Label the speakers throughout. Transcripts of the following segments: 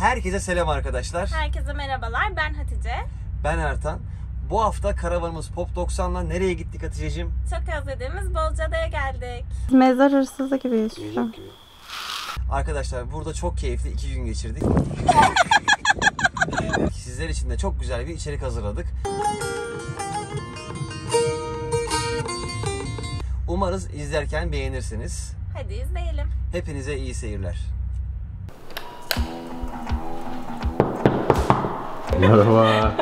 Speaker 1: Herkese selam arkadaşlar.
Speaker 2: Herkese merhabalar. Ben Hatice.
Speaker 1: Ben Ertan. Bu hafta karavanımız Pop 90'la nereye gittik Hatice'cim?
Speaker 2: Çok özlediğimiz Bolca'da'ya geldik.
Speaker 3: Mezar hırsızı gibiyiz şu an.
Speaker 1: Arkadaşlar burada çok keyifli iki gün geçirdik. Sizler için de çok güzel bir içerik hazırladık. Umarız izlerken beğenirsiniz.
Speaker 2: Hadi izleyelim.
Speaker 1: Hepinize iyi seyirler.
Speaker 4: Merhaba.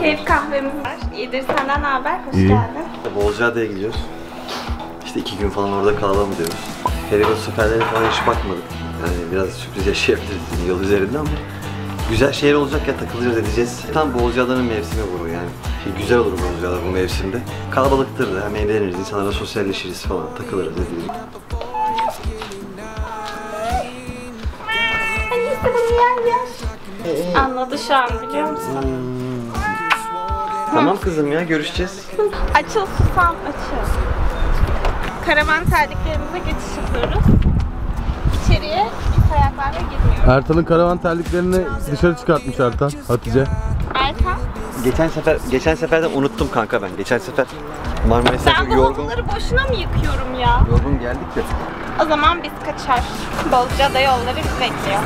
Speaker 2: Keyif kahvemiz var. İyidir senden ne haber? Hoş
Speaker 4: İyi.
Speaker 2: geldin.
Speaker 1: Bolca'ya gidiyoruz. İşte iki gün falan orada kalalım diyoruz. Feribot seferlerine falan hiç bakmadık. Yani biraz sürpriz yaşayabiliriz yol üzerinde ama güzel şehir olacak ya takılacağız edeceğiz. Tam Bolca'danın mevsimi bu yani. Şey, güzel olur Bolca'da bu mevsimde. Kalabalıktır da hem eğleniriz, insanlarla sosyalleşiriz falan, takılırız ederiz.
Speaker 2: Anladı şu an biliyor musun?
Speaker 1: Tamam kızım ya görüşeceğiz.
Speaker 2: Açıl susam açıl. Karavan terliklerimize geçiş yapıyoruz. İçeriye pis ayaklarla girmiyoruz.
Speaker 4: Ertan'ın karavan terliklerini dışarı çıkartmış Ertan. Hatice.
Speaker 2: Erkan,
Speaker 1: Geçen sefer geçen seferden unuttum kanka ben. Geçen sefer Marmaris'ten
Speaker 2: ben
Speaker 1: çok
Speaker 2: bu
Speaker 1: yorgun
Speaker 2: halıları boşuna mı yıkıyorum ya?
Speaker 1: yorgun geldik de.
Speaker 2: O zaman biz kaçar. Bolca'da yolları bizi bekliyor.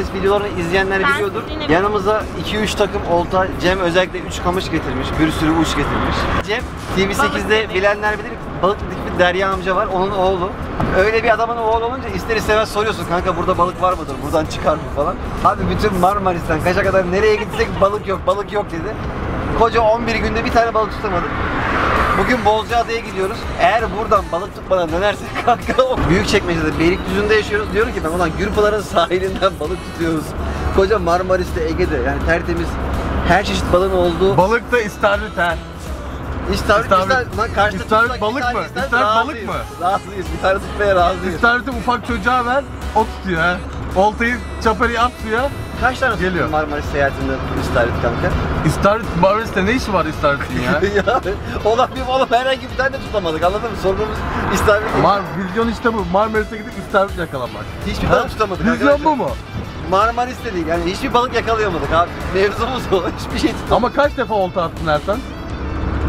Speaker 1: Marmaris videolarını izleyenler
Speaker 2: Ben
Speaker 1: biliyordur. Yanımıza 2-3 takım olta, Cem özellikle 3 kamış getirmiş, bir sürü uç getirmiş. Cem TV8'de bilenler bilir, balıklık bir Derya amca var, onun oğlu. Öyle bir adamın oğlu olunca ister istemez soruyorsun kanka burada balık var mıdır, buradan çıkar mı falan. Abi bütün Marmaris'ten kaça kadar nereye gitsek balık yok, balık yok dedi. Koca 11 günde bir tane balık tutamadık. Bugün Bozcaada'ya gidiyoruz. Eğer buradan balık tutmadan dönersek kanka o büyük çekmecede Beylikdüzü'nde yaşıyoruz. Diyorum ki ben ulan Gürpınar'ın sahilinden balık tutuyoruz. Koca Marmaris'te, Ege'de yani tertemiz her çeşit balığın olduğu
Speaker 4: Balık da istavrit ha.
Speaker 1: İstavrit,
Speaker 4: İstavrit-
Speaker 1: İstavrit, lan karşıda
Speaker 4: İstavrit
Speaker 1: tutsak
Speaker 4: balık mı?
Speaker 1: istavrit
Speaker 4: balık mı?
Speaker 1: Razıyız. Bir tane tutmaya razıyız.
Speaker 4: İstavriti ufak çocuğa ver, o tutuyor ha. Oltayı çaparıyı at suya.
Speaker 1: Kaç tane
Speaker 4: Geliyor.
Speaker 1: Marmaris seyahatinde İstavrit kanka?
Speaker 4: İstavrit, Marmaris'te ne işi var İstavrit'in ya?
Speaker 1: ya olan bir oğlum herhangi bir tane de tutamadık anladın mı? Sorunumuz İstavrit.
Speaker 4: Mar vizyon işte bu. Marmaris'e gidip İstavrit yakalamak.
Speaker 1: Hiçbir balık tutamadık.
Speaker 4: Vizyon
Speaker 1: arkadaşlar.
Speaker 4: bu mu?
Speaker 1: Marmaris'te değil yani hiçbir balık yakalayamadık abi. Mevzumuz o. Hiçbir şey tutamadık.
Speaker 4: Ama kaç defa olta attın Ertan?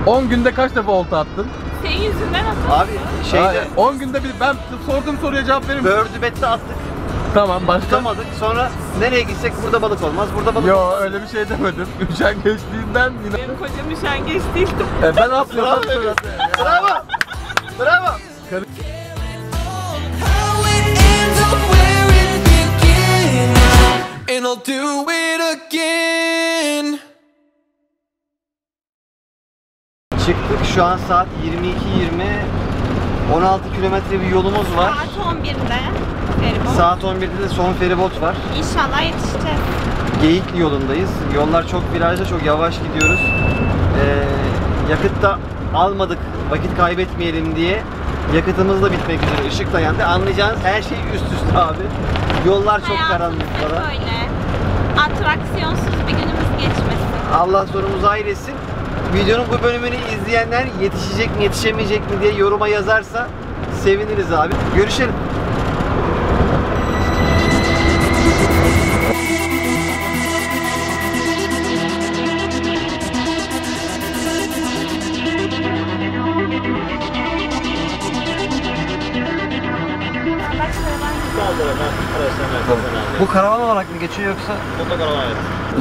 Speaker 4: 10 günde kaç defa olta attın?
Speaker 2: Senin yüzünden atıldı.
Speaker 1: Abi şeyde
Speaker 4: Ha, 10 günde bir ben sorduğum soruya cevap verir misin?
Speaker 1: Bördübet'te attık
Speaker 4: Tamam başka?
Speaker 1: tutamadık. Sonra nereye gitsek burada balık olmaz. Burada balık
Speaker 4: Yo
Speaker 1: olmaz.
Speaker 4: öyle bir şey demedim. Üşengeçliğinden yine.
Speaker 2: Benim kocam üşengeç değil.
Speaker 4: E, ben atlıyorum.
Speaker 1: Bravo. Bravo. Bravo.
Speaker 5: And I'll do it again.
Speaker 1: Çıktık şu an saat 22.20 16 kilometre bir yolumuz var.
Speaker 2: Saat 11'de. Feribot.
Speaker 1: Saat 11'de de son feribot var.
Speaker 2: İnşallah yetişeceğiz.
Speaker 1: Geyikli yolundayız. Yollar çok virajda, çok yavaş gidiyoruz. Ee, yakıt da almadık, vakit kaybetmeyelim diye. Yakıtımız da bitmek üzere, ışık da yandı. Anlayacağınız her şey üst üste abi. Yollar çok karanlık falan.
Speaker 2: Böyle atraksiyonsuz bir günümüz geçmesin.
Speaker 1: Allah sonumuzu hayretsin. Videonun bu bölümünü izleyenler yetişecek mi yetişemeyecek mi diye yoruma yazarsa seviniriz abi. Görüşelim. Bu karavan olarak mı geçiyor yoksa?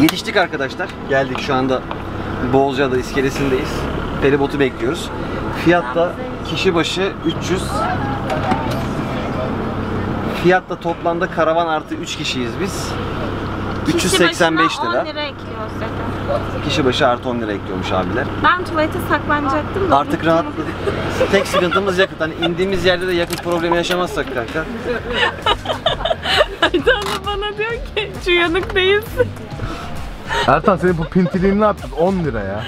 Speaker 1: Yetiştik arkadaşlar. Geldik şu anda Bolca'da iskelesindeyiz. Feribotu bekliyoruz. Fiyat da kişi başı 300. Fiyat da toplamda karavan artı 3 kişiyiz biz. 385
Speaker 2: Kişi başına
Speaker 1: lira.
Speaker 2: 10 lira zaten.
Speaker 1: Kişi başı artı 10 lira ekliyormuş abiler.
Speaker 2: Ben tuvalete saklanacaktım da.
Speaker 1: Artık rahatladık. Tek sıkıntımız yakıt. Hani indiğimiz yerde de yakıt problemi yaşamazsak kanka.
Speaker 2: Aydan da bana diyor ki şu yanık değilsin.
Speaker 4: Ertan senin bu pintiliğini ne yaptın? 10 lira ya.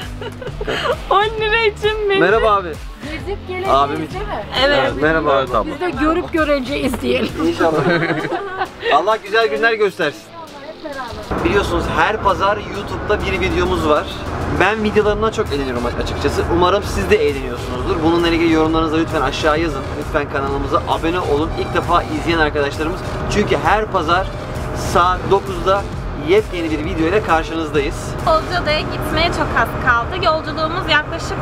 Speaker 2: 10 lira için mi?
Speaker 1: Merhaba abi.
Speaker 6: Gezip geleceğiz
Speaker 1: Abim-
Speaker 6: değil mi?
Speaker 2: Evet.
Speaker 1: Merhaba abi.
Speaker 6: Biz de görüp göreceğiz diyelim.
Speaker 1: İnşallah. Allah güzel günler göstersin. Biliyorsunuz her pazar YouTube'da bir videomuz var. Ben videolarımdan çok eğleniyorum açıkçası. Umarım siz de eğleniyorsunuzdur. Bununla ilgili yorumlarınızı lütfen aşağı yazın. Lütfen kanalımıza abone olun. İlk defa izleyen arkadaşlarımız. Çünkü her pazar saat 9'da yepyeni bir video ile karşınızdayız.
Speaker 2: Bozcaada'ya gitmeye çok az kaldı. Yolculuğumuz yaklaşık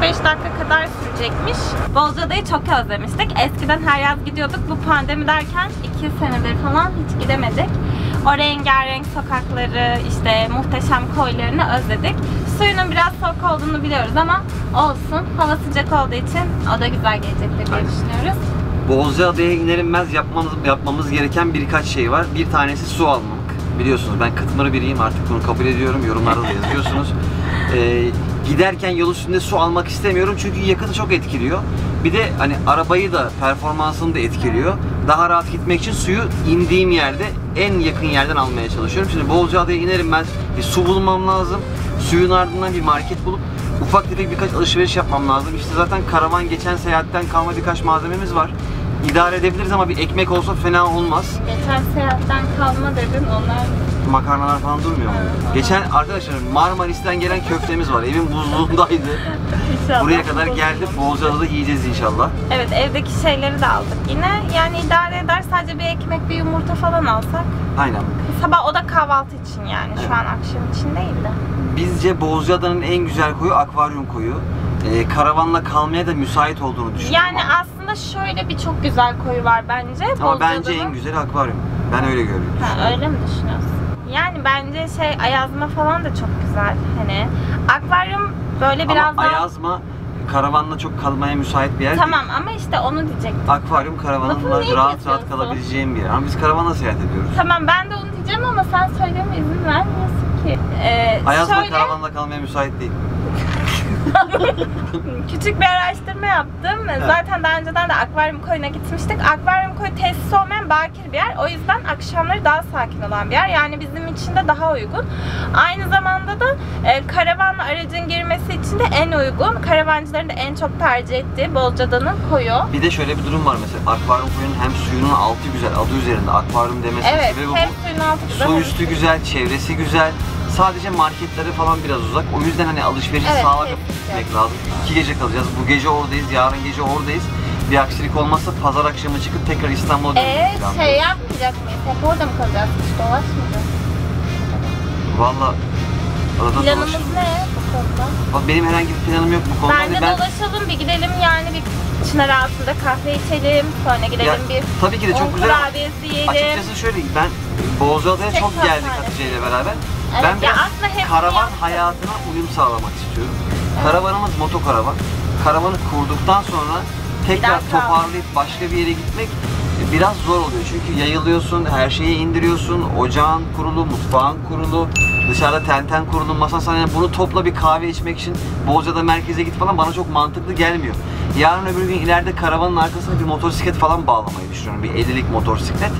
Speaker 2: 40-45 dakika kadar sürecekmiş. Bozcaada'yı çok özlemiştik. Eskiden her yaz gidiyorduk. Bu pandemi derken 2 senedir falan hiç gidemedik. O rengarenk sokakları, işte muhteşem koylarını özledik. Suyunun biraz soğuk olduğunu biliyoruz ama olsun. Hava sıcak olduğu için o da güzel gelecektir diye
Speaker 1: Aynen.
Speaker 2: düşünüyoruz.
Speaker 1: Bozcaada'ya iner inmez yapmamız, yapmamız gereken birkaç şey var. Bir tanesi su almak. Biliyorsunuz ben kıtmırı biriyim artık bunu kabul ediyorum. Yorumlarda da yazıyorsunuz. Ee, giderken yol üstünde su almak istemiyorum çünkü yakıtı çok etkiliyor. Bir de hani arabayı da performansını da etkiliyor. Daha rahat gitmek için suyu indiğim yerde en yakın yerden almaya çalışıyorum. Şimdi Bozcaada'ya inerim ben bir su bulmam lazım. Suyun ardından bir market bulup ufak tefek birkaç alışveriş yapmam lazım. İşte zaten karavan geçen seyahatten kalma birkaç malzememiz var. İdare edebiliriz ama bir ekmek olsa fena olmaz.
Speaker 2: Geçen seyahatten kalma dedin onlar
Speaker 1: Makarnalar falan durmuyor mu? Geçen arkadaşlar Marmaris'ten gelen köftemiz var. Evin buzluğundaydı.
Speaker 2: inşallah.
Speaker 1: Buraya kadar geldi. Bozcaada'da yiyeceğiz inşallah.
Speaker 2: Evet evdeki şeyleri de aldık yine. Yani idare eder sadece bir ekmek bir yumurta falan alsak.
Speaker 1: Aynen.
Speaker 2: Sabah o da kahvaltı için yani şu an akşam için değil de.
Speaker 1: Bizce Bozcaada'nın en güzel koyu akvaryum koyu. Ee, karavanla kalmaya da müsait olduğunu düşünüyorum.
Speaker 2: Yani aslında şöyle bir çok güzel koyu var bence.
Speaker 1: ama bence en güzeli akvaryum. Ben öyle görüyorum.
Speaker 2: Ha, öyle mi düşünüyorsun? Yani bence şey Ayazma falan da çok güzel. Hani akvaryum böyle biraz
Speaker 1: ama
Speaker 2: daha...
Speaker 1: Ayazma karavanla çok kalmaya müsait bir yer
Speaker 2: Tamam ama işte onu diyecektim.
Speaker 1: değil. Akvaryum
Speaker 2: Lafını niye
Speaker 1: rahat rahat
Speaker 2: kesiyorsun?
Speaker 1: kalabileceğim bir yer. Ama biz karavanla seyahat ediyoruz.
Speaker 2: Tamam ben de onu diyeceğim ama sen söyleme izin vermiyorsun ki. Ee,
Speaker 1: Ayazma
Speaker 2: şöyle-
Speaker 1: karavanla kalmaya müsait değil.
Speaker 2: Küçük bir araştırma yaptım. Zaten daha önceden de akvaryum koyuna gitmiştik. Akvaryum koyu tesis olmayan bakir bir yer. O yüzden akşamları daha sakin olan bir yer. Yani bizim için de daha uygun. Aynı zamanda da e, karavanla aracın girmesi için de en uygun. Karavancıların da en çok tercih ettiği Bozcaada'nın koyu.
Speaker 1: Bir de şöyle bir durum var mesela akvaryum koyunun hem suyunun altı güzel adı üzerinde akvaryum demesinin
Speaker 2: Evet,
Speaker 1: sebebi
Speaker 2: hem
Speaker 1: bu.
Speaker 2: suyun altı güzel.
Speaker 1: Su
Speaker 2: hem-
Speaker 1: üstü güzel, çevresi güzel. Sadece marketlere falan biraz uzak. O yüzden hani alışverişi
Speaker 2: Evet, kesinlikle.
Speaker 1: gitmek lazım. İki gece kalacağız. Bu gece oradayız, yarın gece oradayız. Bir aksilik olmazsa pazar akşamı çıkıp tekrar İstanbul'a
Speaker 2: Ee,
Speaker 1: dönmeyi planlıyoruz.
Speaker 2: şey yapmayacak mıyız? Hep orada mı kalacağız? Hiç dolaşmayacağız.
Speaker 1: Valla arada
Speaker 2: Planımız ne bu konuda?
Speaker 1: Bak benim herhangi bir planım yok bu konuda.
Speaker 2: Bence
Speaker 1: Hani ben
Speaker 2: dolaşalım bir gidelim yani bir çınar altında kahve içelim. Sonra gidelim
Speaker 1: Ya,
Speaker 2: bir
Speaker 1: tabii ki de çok güzel açıkçası şöyle ben Bozcaada'ya
Speaker 2: Tek
Speaker 1: çok geldik. Hatice ile beraber.
Speaker 2: Evet,
Speaker 1: ben
Speaker 2: ya
Speaker 1: biraz
Speaker 2: aslında hepsini
Speaker 1: karavan hayatına uyum sağlamak istiyorum. Karavanımız motokaravan. Karavanı kurduktan sonra tekrar toparlayıp başka bir yere gitmek biraz zor oluyor. Çünkü yayılıyorsun, her şeyi indiriyorsun, ocağın kurulu, mutfağın kurulu, dışarıda tenten kurulu, masa sandalye. Bunu topla bir kahve içmek için Bozcaada merkeze git falan bana çok mantıklı gelmiyor. Yarın öbür gün ileride karavanın arkasına bir motosiklet falan bağlamayı düşünüyorum. Bir 50'lik motosiklet.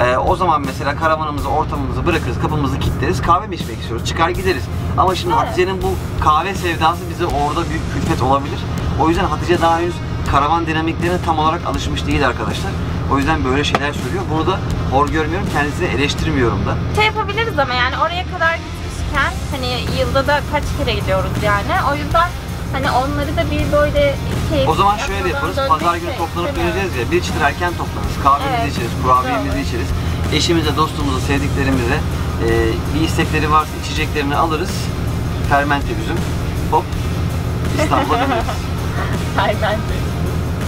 Speaker 1: Ee, o zaman mesela karavanımızı, ortamımızı bırakırız, kapımızı kilitleriz, kahve mi içmek istiyoruz, çıkar gideriz. Ama şimdi
Speaker 2: Evet.
Speaker 1: Hatice'nin bu kahve sevdası bize orada büyük külfet olabilir. O yüzden Hatice daha henüz karavan dinamiklerine tam olarak alışmış değil arkadaşlar. O yüzden böyle şeyler söylüyor. Bunu da hor görmüyorum, kendisini eleştirmiyorum da.
Speaker 2: Şey yapabiliriz ama yani oraya kadar gitmişken hani yılda da kaç kere gidiyoruz yani. O yüzden hani onları da bir böyle keyif
Speaker 1: O zaman şöyle yaparız, pazar günü toplanıp
Speaker 2: istemiyorum.
Speaker 1: döneceğiz ya, bir çıtır erken toplanırız, kahvemizi
Speaker 2: Evet,
Speaker 1: içeriz, kurabiyemizi
Speaker 2: doğru.
Speaker 1: içeriz. Eşimize, dostumuza, sevdiklerimize e, bir istekleri varsa içeceklerini alırız. Fermente üzüm, hop İstanbul'a döneriz.
Speaker 2: Hayır bence.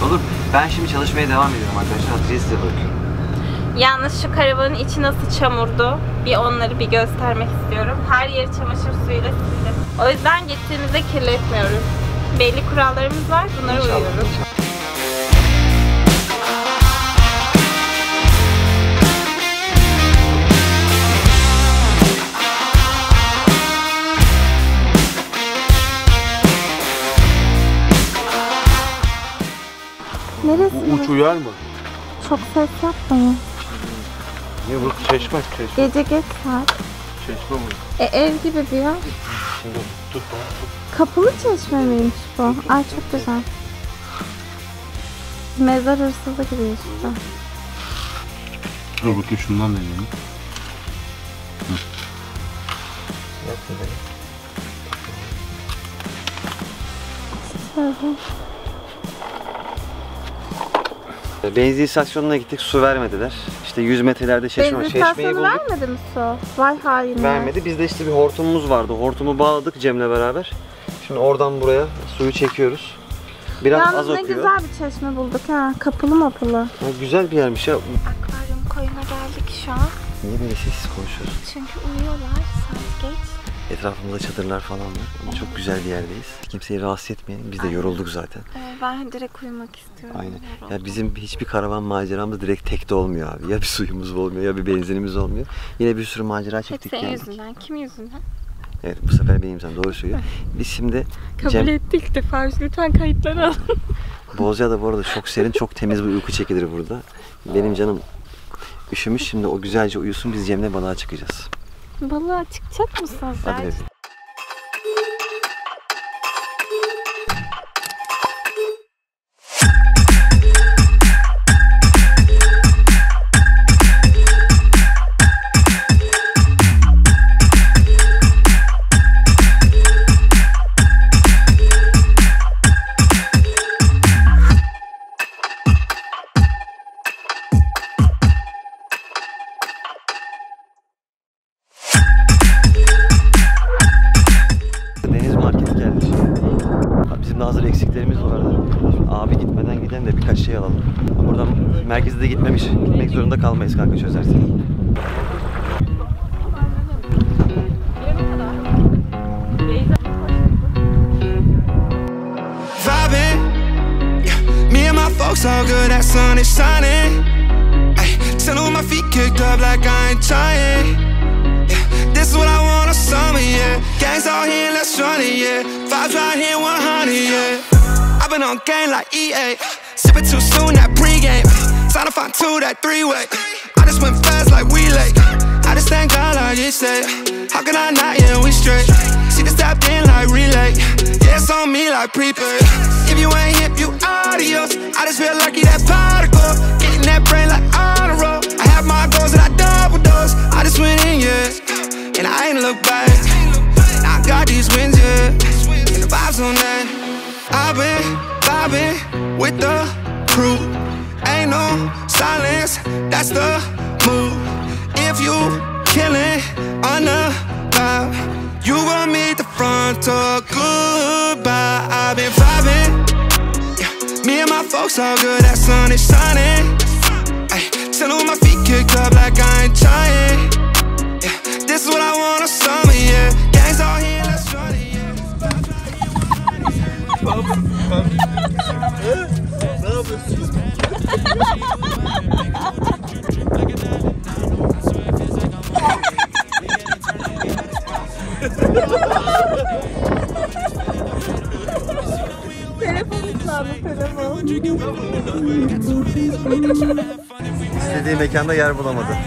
Speaker 1: Olur? Ben şimdi çalışmaya devam ediyorum arkadaşlar. Hatice'yi size bırakıyorum.
Speaker 2: Yalnız şu karavanın içi nasıl çamurdu bir onları bir göstermek istiyorum. Her yeri çamaşır suyuyla sildim. O yüzden gittiğimizde kirletmiyoruz. Belli kurallarımız var. Bunlara
Speaker 1: İnşallah.
Speaker 2: uyuyoruz.
Speaker 7: Neresi?
Speaker 4: Bu uç uyar mı?
Speaker 7: Çok ses yapmayın.
Speaker 4: Ne bu? Çeşme, çeşme.
Speaker 7: Gece geç saat.
Speaker 4: Çeşme mi?
Speaker 7: E, ev gibi bir yer.
Speaker 4: Şimdi tut bana tut.
Speaker 7: Kapılı çeşme miymiş bu? Ay çok güzel. Mezar hırsızı gibi işte.
Speaker 4: Dur bakayım şundan deneyelim.
Speaker 7: Şöyle.
Speaker 1: Benzin istasyonuna gittik su vermediler. İşte 100 metrelerde çeşme,
Speaker 7: Benzin
Speaker 1: çeşmeyi
Speaker 7: istasyonu
Speaker 1: bulduk.
Speaker 7: vermedi mi su? Vay hainler.
Speaker 1: Vermedi. Bizde işte bir hortumumuz vardı. Hortumu bağladık Cem'le beraber. Şimdi oradan buraya suyu çekiyoruz. Biraz
Speaker 7: Yalnız
Speaker 1: az
Speaker 7: ne
Speaker 1: akıyor.
Speaker 7: güzel bir çeşme bulduk ha. Kapılı mapılı.
Speaker 1: Ha, güzel bir yermiş ya.
Speaker 2: Akvaryum koyuna geldik şu an.
Speaker 1: Niye böyle sessiz konuşuyoruz?
Speaker 2: Çünkü uyuyorlar. Saat geç.
Speaker 1: Etrafımızda çadırlar falan var. Ama çok güzel bir yerdeyiz. Kimseyi rahatsız etmeyelim. Biz de yorulduk zaten.
Speaker 2: Ee, ben direkt uyumak istiyorum.
Speaker 1: Aynen. Ya bizim hiçbir karavan maceramız direkt tekte olmuyor abi. Ya bir suyumuz olmuyor ya bir benzinimiz olmuyor. Yine bir sürü macera
Speaker 2: Hep
Speaker 1: çektik
Speaker 2: senin
Speaker 1: geldik.
Speaker 2: yüzünden. Kim yüzünden?
Speaker 1: Evet bu sefer benim sen doğru söylüyor. Biz şimdi
Speaker 2: Kabul
Speaker 1: Cem,
Speaker 2: etti ilk defa. Lütfen kayıtları al.
Speaker 1: Bozcaada bu arada çok serin, çok temiz bir uyku çekilir burada. Benim canım üşümüş şimdi o güzelce uyusun biz Cem'le balığa çıkacağız.
Speaker 2: Balığa çıkacak mısınız?
Speaker 1: Hadi
Speaker 2: Sercan?
Speaker 1: bebeğim.
Speaker 8: Folks all good, that sun is shining. Ay, chillin' with my feet kicked up like I ain't trying. Yeah, this is what I want a summer, yeah. Gangs all here, let's run it, yeah. Vibes right here, 100, yeah. I've been on game like EA. Sippin' too soon, that pregame. Time to find two, that three-way. I just went fast like we late. I just thank God like he said. How can I not? Yeah, we straight. She just tapped in like relay. Yeah, on me like prepaid. If you ain't hip, you adios. I just feel lucky that particle. Getting that brain like on a roll. I have my goals and I double dose. I just went in, yeah. And I ain't look back. I got these wins, yeah. And the vibes on that. I've been vibing with the crew. Ain't no silence, that's the move. If you killing on the vibe, you gon' meet the front door. Goodbye. I've been vibing. Yeah. Me and my folks all good, that sun is shining. Ay, chillin' with my feet kicked up like I ain't trying. Yeah. This is what I want a summer, yeah. Gangs all here, let's run it, yeah.
Speaker 1: İstediği mekanda yer bulamadı.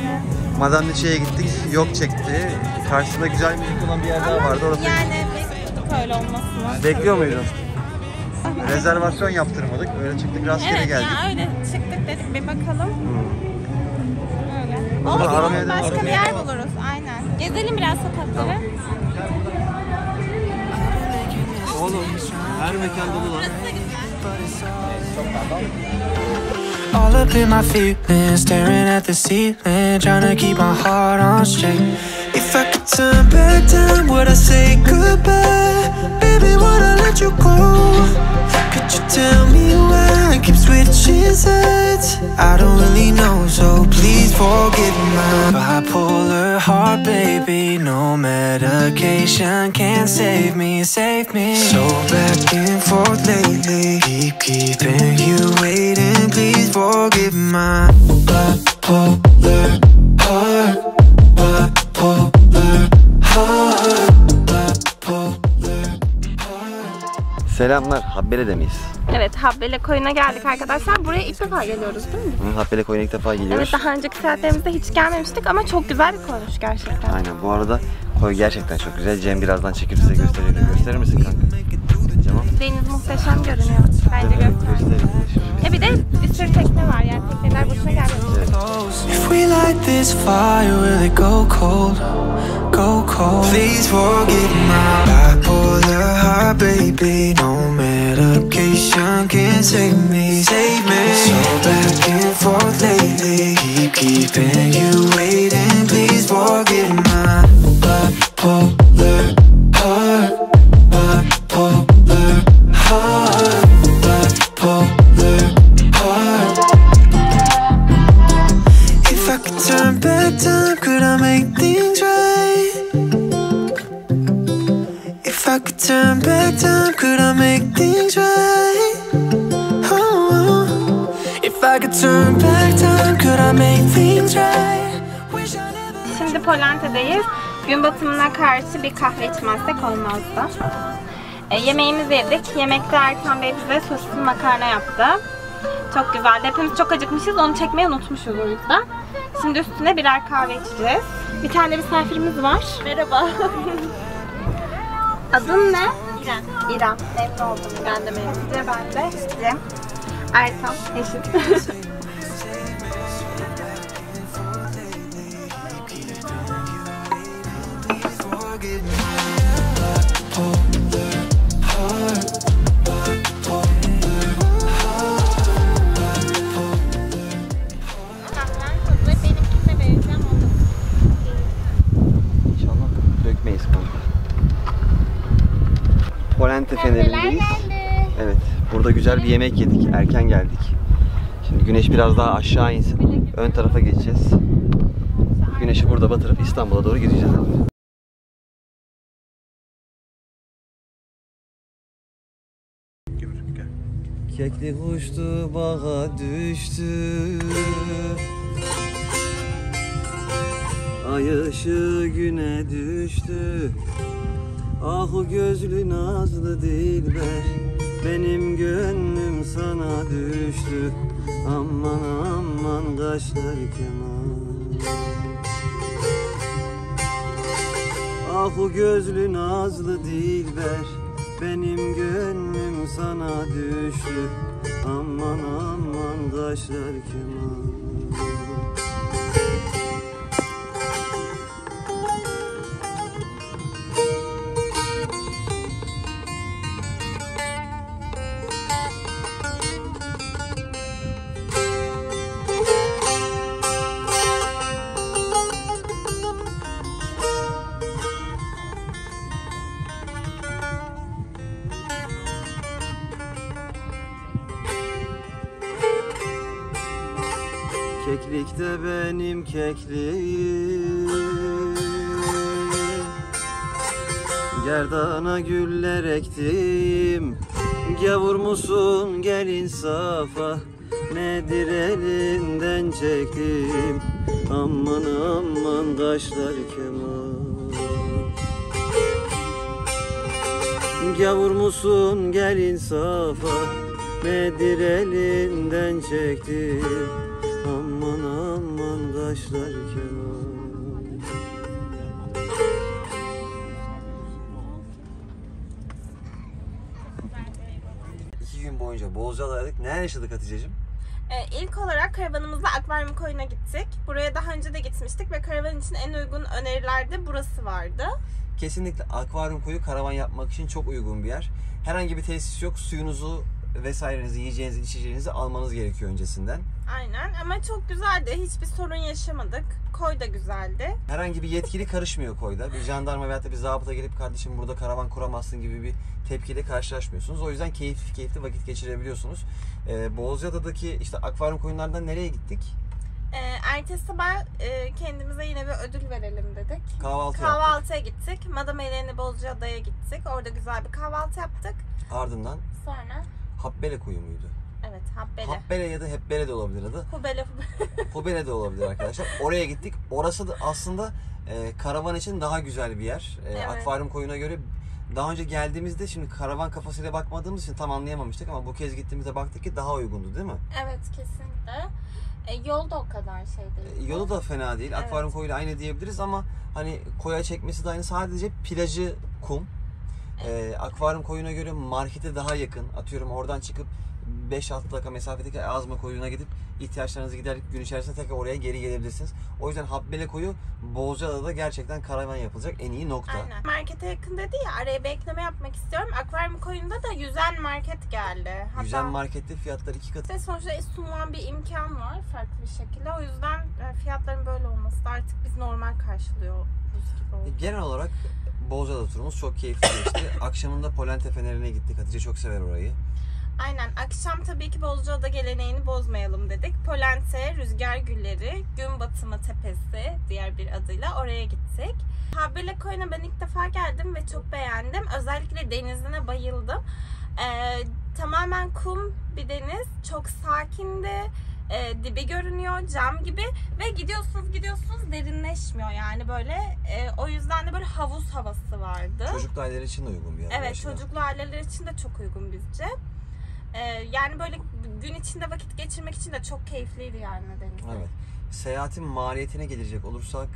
Speaker 1: Madame Niçe'ye gittik, yok çekti. Karşısında güzel müzik olan bir yer daha vardı. Orası
Speaker 2: Yani bekliyorduk öyle olmasını.
Speaker 1: Bekliyor muydun? Rezervasyon yaptırmadık. Öyle çıktık rastgele
Speaker 2: Evet
Speaker 1: geldik.
Speaker 2: ya öyle çıktık dedik bir bakalım. Öyle.
Speaker 1: O zaman
Speaker 2: Olsun
Speaker 1: aramaya devam
Speaker 2: başka
Speaker 1: edelim.
Speaker 2: bir yer buluruz aynen. Gezelim biraz sokakları.
Speaker 1: Oğlum her mekan dolu lan.
Speaker 8: All up in my feelings, staring at the ceiling, trying to keep my heart on straight. If I could turn back time, would I say goodbye? Baby, would I let you go? Could you tell me why I keep switching sides? I don't really know, so please forgive my bipolar heart, baby. No medication can save me, save me. So back and forth lately, keep keeping you waiting. Please forgive my bipolar
Speaker 1: Selamlar. Habbeli de miyiz?
Speaker 2: Evet Habbele koyuna geldik arkadaşlar. Buraya ilk defa geliyoruz değil mi?
Speaker 1: Hı, Habbele koyuna ilk defa geliyoruz.
Speaker 2: Evet daha önceki seyahatlerimizde hiç gelmemiştik ama çok güzel bir koymuş gerçekten.
Speaker 1: Aynen bu arada koy gerçekten çok güzel. Cem birazdan çekip size gösterecek. Gösterir misin kanka?
Speaker 2: Deniz muhteşem görünüyor. Bence bir de bir sürü tekne var yani tekneler boşuna.
Speaker 5: If we light this fire, will it go cold? Go cold. Please forget my bipolar heart, baby. No medication can save me. Save me. So back and forth lately, keep keeping you waiting. Please forget my bipolar
Speaker 2: Polente'deyiz. Gün batımına karşı bir kahve içmezsek olmazdı. E, yemeğimizi yedik. Yemekte Erkan Bey bize sosisli makarna yaptı. Çok güzeldi. Hepimiz çok acıkmışız. Onu çekmeyi unutmuşuz o yüzden. Şimdi üstüne birer kahve içeceğiz. Bir tane misafirimiz var. Merhaba. Adın ne? İrem. İrem. Memnun oldum. Ben de memnun. Ben de. Cem. Erkan. Eşit.
Speaker 1: güzel bir yemek yedik. Erken geldik. Şimdi güneş biraz daha aşağı insin. Ön tarafa geçeceğiz. Güneşi burada batırıp İstanbul'a doğru gideceğiz. Kekli kuştu bağa düştü Ay ışığı güne düştü Ah o gözlü nazlı dilber Benim gönlüm sana düştü. Aman aman kaşlar keman. Ah o gözlü nazlı dilber. Benim gönlüm sana düştü. Aman aman kaşlar keman benim kekliğim Gerdana güller ektim. Gavur musun? Gel insafa. Nedir elinden çektim? Aman aman kaşlar keman. Gavur musun? Gel insafa. Nedir elinden çektim keman İki gün boyunca Bozcaada'daydık. Nerede yaşadık Hatice'cim?
Speaker 2: Ee, ilk olarak karavanımızla akvaryum koyuna gittik. Buraya daha önce de gitmiştik ve karavan için en uygun önerilerde burası vardı.
Speaker 1: Kesinlikle akvaryum koyu karavan yapmak için çok uygun bir yer. Herhangi bir tesis yok. Suyunuzu vesairenizi, yiyeceğinizi, içeceğinizi almanız gerekiyor öncesinden.
Speaker 2: Aynen ama çok güzeldi. Hiçbir sorun yaşamadık. Koy da güzeldi.
Speaker 1: Herhangi bir yetkili karışmıyor koyda. Bir jandarma veyahut da bir zabıta gelip kardeşim burada karavan kuramazsın gibi bir tepkiyle karşılaşmıyorsunuz. O yüzden keyifli keyifli vakit geçirebiliyorsunuz. Ee, Bozcaada'daki işte akvaryum koyunlardan nereye gittik?
Speaker 2: Ee, ertesi sabah e, kendimize yine bir ödül verelim dedik.
Speaker 1: Kahvaltı yaptık.
Speaker 2: Kahvaltıya gittik. Madame Eleni Bozcaada'ya gittik. Orada güzel bir kahvaltı yaptık.
Speaker 1: Ardından
Speaker 2: Sonra
Speaker 1: Habbele koyu muydu?
Speaker 2: evet Habbele.
Speaker 1: Habbele ya da Hebbele de olabilir adı.
Speaker 2: Hubele Hubele.
Speaker 1: Hubele de olabilir arkadaşlar. Oraya gittik. Orası da aslında e, karavan için daha güzel bir yer. E,
Speaker 2: Evet.
Speaker 1: Akvaryum koyuna göre Daha önce geldiğimizde şimdi karavan kafasıyla bakmadığımız için tam anlayamamıştık ama bu kez gittiğimizde baktık ki daha uygundu değil mi?
Speaker 2: Evet kesinlikle. E, yol da o kadar şey değil.
Speaker 1: E, Yolu da fena değil.
Speaker 2: Evet.
Speaker 1: Akvaryum koyuyla aynı diyebiliriz ama hani koya çekmesi de aynı. Sadece plajı kum. E, akvaryum koyuna göre markete daha yakın. Atıyorum oradan çıkıp 5-6 dakika mesafedeki Azma koyuna gidip ihtiyaçlarınızı giderip gün içerisinde tekrar oraya geri gelebilirsiniz. O yüzden Habbele koyu Bozcaada'da gerçekten karavan yapılacak en iyi nokta.
Speaker 2: Aynen. Markete yakın dedi ya araya bir ekleme yapmak istiyorum. Akvaryum koyunda da yüzen market geldi. Hatta
Speaker 1: Güzel markette fiyatlar iki katı.
Speaker 2: Sonuçta sunulan bir imkan var farklı bir şekilde. O yüzden e, fiyatların böyle olması da artık biz normal karşılıyoruz gibi oldu.
Speaker 1: Genel olarak Bozcaada turumuz çok keyifli geçti. Akşamında Polente Feneri'ne gittik. Hatice çok sever orayı.
Speaker 2: Aynen. Akşam tabii ki Bozcaada geleneğini bozmayalım dedik. Polente, Rüzgar Gülleri, Gün Batımı Tepesi diğer bir adıyla oraya gittik. Habele Koyun'a ben ilk defa geldim ve çok beğendim. Özellikle denizine bayıldım. Ee, tamamen kum bir deniz. Çok sakindi. Ee, dibi görünüyor cam gibi ve gidiyorsunuz gidiyorsunuz derinleşmiyor yani böyle e, o yüzden de böyle havuz havası vardı.
Speaker 1: Çocuklu aileler için de uygun bir yer.
Speaker 2: Evet
Speaker 1: gerçekten.
Speaker 2: çocuklu aileler için de çok uygun bizce. Ee, yani böyle gün içinde vakit geçirmek için de çok keyifliydi yani deniz.
Speaker 1: Evet. Seyahatin maliyetine gelecek olursak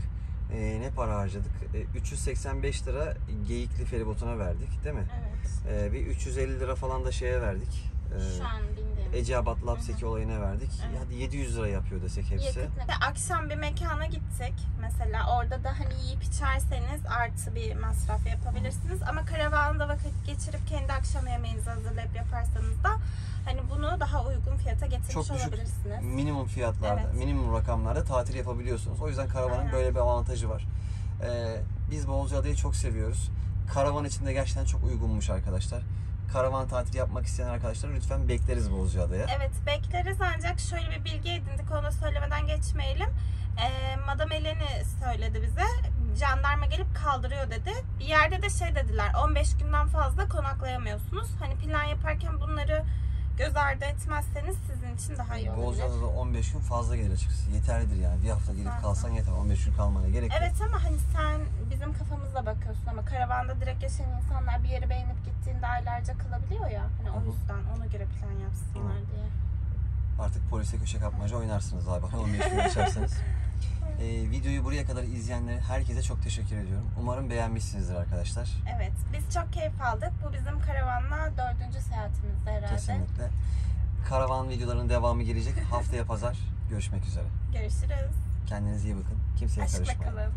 Speaker 1: e, ne para harcadık? E, 385 lira Geyikli feribotuna verdik değil mi?
Speaker 2: Evet.
Speaker 1: E, bir 350 lira falan da şeye verdik. E,
Speaker 2: Şu an bindiğimiz.
Speaker 1: Eceabat Lapseki olayına verdik.
Speaker 2: Evet.
Speaker 1: Hadi 700 lira yapıyor desek hepsi.
Speaker 2: Yakıt ne? Akşam bir mekana gittik. Mesela orada da hani yiyip içerseniz artı bir masraf yapabilirsiniz. Ama karavanda vakit geçirip kendi akşam yemeğinizi hazırlayıp yaparsanız da hani bunu daha uygun fiyata getirmiş
Speaker 1: Çok düşük
Speaker 2: olabilirsiniz.
Speaker 1: minimum fiyatlarda,
Speaker 2: Evet.
Speaker 1: minimum rakamlarda tatil yapabiliyorsunuz. O yüzden karavanın
Speaker 2: Aynen.
Speaker 1: böyle bir avantajı var. E, biz Bozcaada'yı çok seviyoruz. Karavan içinde gerçekten çok uygunmuş arkadaşlar. Karavan tatili yapmak isteyen arkadaşlar lütfen bekleriz Bozcaada'ya.
Speaker 2: Evet bekleriz ancak şöyle bir bilgi edindik onu söylemeden geçmeyelim. Ee, Madame Eleni söyledi bize. Jandarma gelip kaldırıyor dedi. Bir yerde de şey dediler 15 günden fazla konaklayamıyorsunuz. Hani plan yaparken bunları göz ardı etmezseniz sizin için daha iyi olabilir.
Speaker 1: Bozcaada'da 15 gün fazla gelir açıkçası. Yeterlidir yani. Bir hafta gelip kalsan yeter. 15 gün kalmana gerek yok.
Speaker 2: Evet ama hani sen bizim kafamızla bakıyorsun ama karavanda direkt yaşayan insanlar bir yeri beğenip gittiğinde aylarca kalabiliyor ya. Hani
Speaker 1: Hı
Speaker 2: o yüzden ona göre plan yapsınlar
Speaker 1: Hı.
Speaker 2: diye.
Speaker 1: Artık polise köşe kapmaca oynarsınız abi. 15 gün yaşarsanız. Ee, videoyu buraya kadar izleyenlere herkese çok teşekkür ediyorum. Umarım beğenmişsinizdir arkadaşlar.
Speaker 2: Evet, biz çok keyif aldık. Bu bizim karavanla dördüncü seyahatimizdi herhalde.
Speaker 1: Kesinlikle. Karavan videolarının devamı gelecek. Haftaya pazar görüşmek üzere.
Speaker 2: Görüşürüz.
Speaker 1: Kendinize iyi bakın. Kimseye
Speaker 2: Aşkla
Speaker 1: karışmayın.
Speaker 2: kalın.